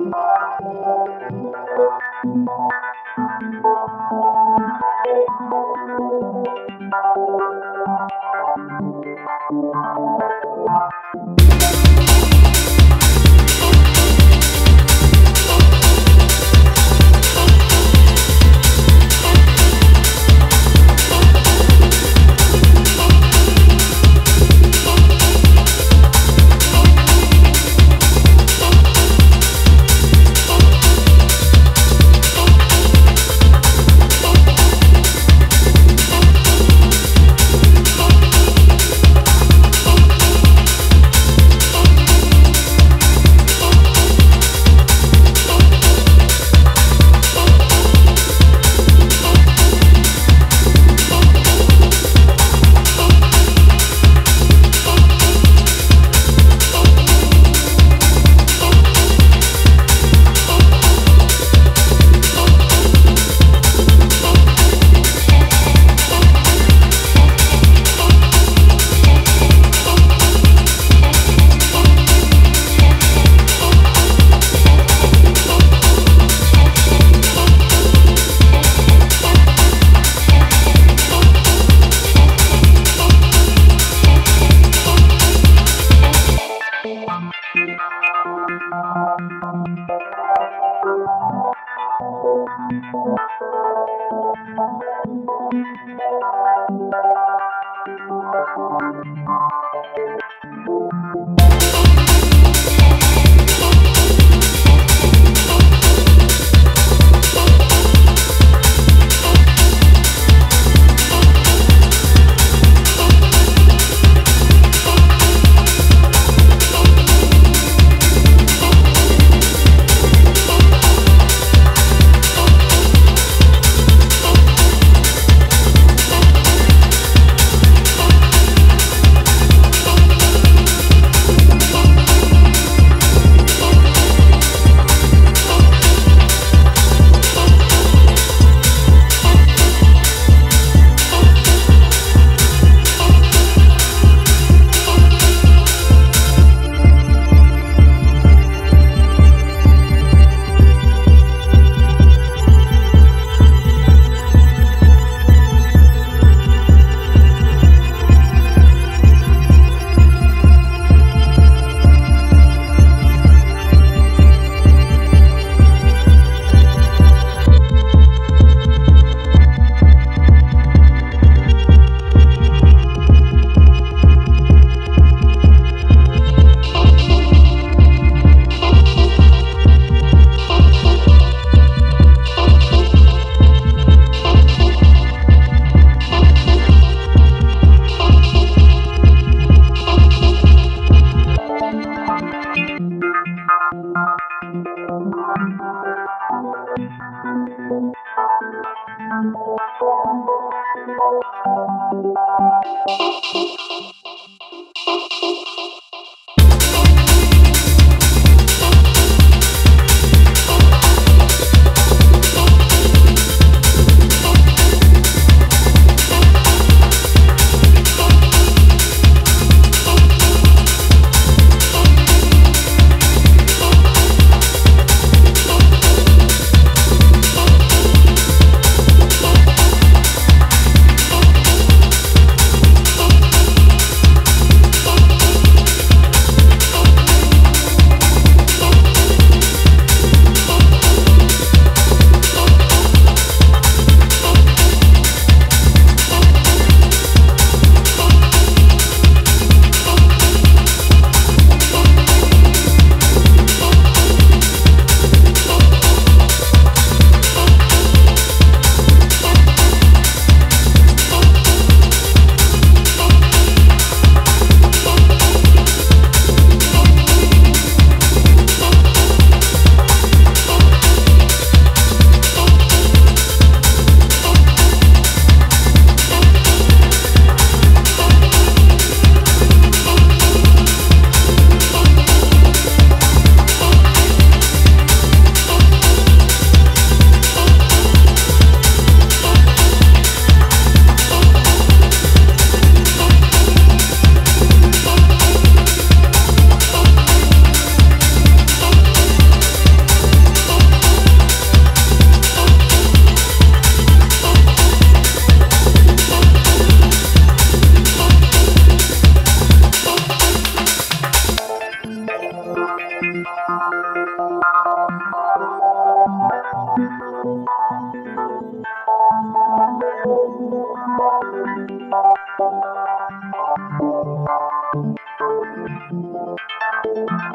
Música Thank you.